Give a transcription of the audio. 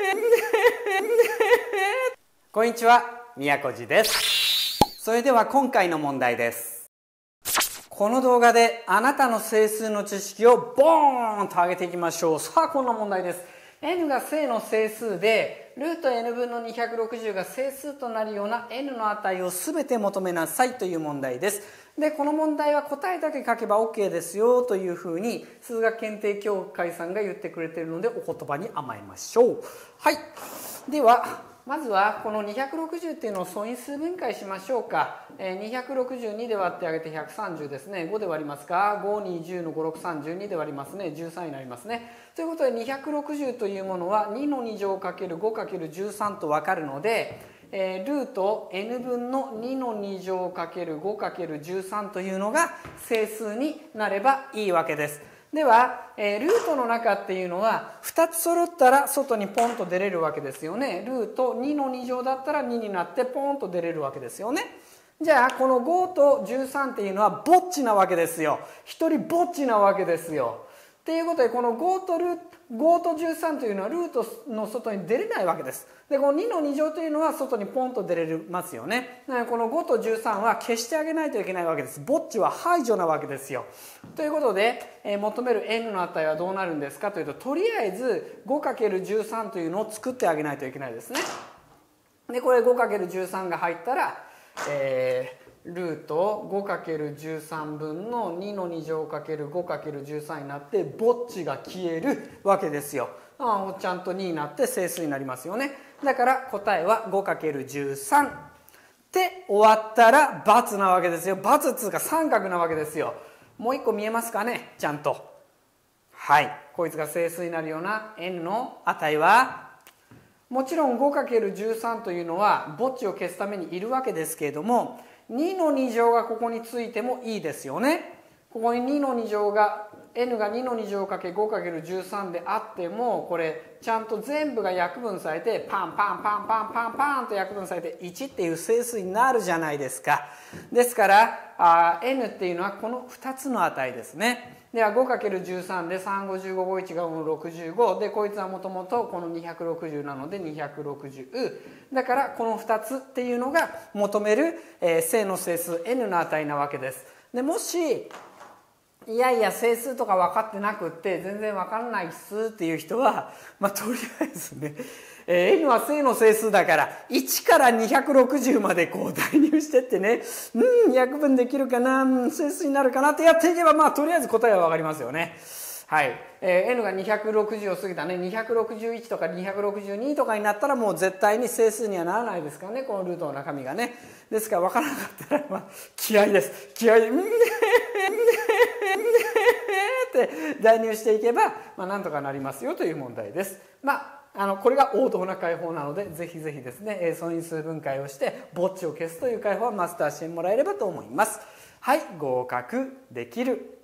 こんにちは宮古寺です。それでは今回の問題です。この動画であなたの整数の知識をボーンと上げていきましょう。さあこんな問題です。n が正の整数でルート n 分の260が整数となるような n の値を全て求めなさいという問題です。でこの問題は答えだけ書けば OK ですよというふうに数学検定協会さんが言ってくれているのでお言葉に甘えましょう。はい。ではまずはこの260っていうのを素因数分解しましょうか、え262で割ってあげて130ですね。5で割りますか？520の5632で割りますね。13になりますね。ということで260というものは2の2乗 ×5×13 と分かるのでえー、ルート n 分の2の2乗 ×5×13 というのが整数になればいいわけです。では、えー、ルートの中っていうのは2つ揃ったら外にポンと出れるわけですよね。ルート2の2乗だったら2になってポンと出れるわけですよね。じゃあこの5と13っていうのはぼっちなわけですよ。1人ぼっちなわけですよ。っていうことでこの5とルー5と13というのはルートの外に出れないわけです。でこの2の2乗というのは外にポンと出れますよね。この5と13は消してあげないといけないわけです。ぼっちは排除なわけですよ。ということで、えー、求める n の値はどうなるんですかというととりあえず 5×13 というのを作ってあげないといけないですね。でこれ 5×13 が入ったら、えールート 5×13 分の2の2乗 ×5×13 になってぼっちが消えるわけですよ。あちゃんと2になって整数になりますよね。だから答えは 5×13 って終わったら×なわけですよ。×っつうか三角なわけですよ。もう一個見えますかねちゃんと。はい。こいつが整数になるような n の値はもちろん 5×13 というのはぼっちを消すためにいるわけですけれども2の2乗がここについてもいいですよね。ここに2の2乗が n が2の2乗かけ 5×13 であってもこれちゃんと全部が約分されてパンパンパンパンパンパンと約分されて1っていう整数になるじゃないですか。ですからあ n っていうのはこの2つの値ですね。では 5×13 で351551が65でこいつはもともとこの260なので260だからこの2つっていうのが求める、えー、正の整数 n の値なわけです。でもしいやいや整数とか分かってなくって全然分かんないっすっていう人はまあとりあえずねえー、n は正の整数だから1から260までこう代入してってねうん約分できるかな整数になるかなってやっていけばまあとりあえず答えは分かりますよね。はい。えー、n が260を過ぎたね、261とか262とかになったらもう絶対に整数にはならないですからね、このルートの中身がね。ですから分からなかったら、まあ、気合です。気合で、で、って代入していけば、まあ、なんとかなりますよという問題です。まああのこれが王道な解法なのでぜひぜひですね素因数分解をしてぼっちを消すという解法はマスターしてもらえればと思いますはい合格できる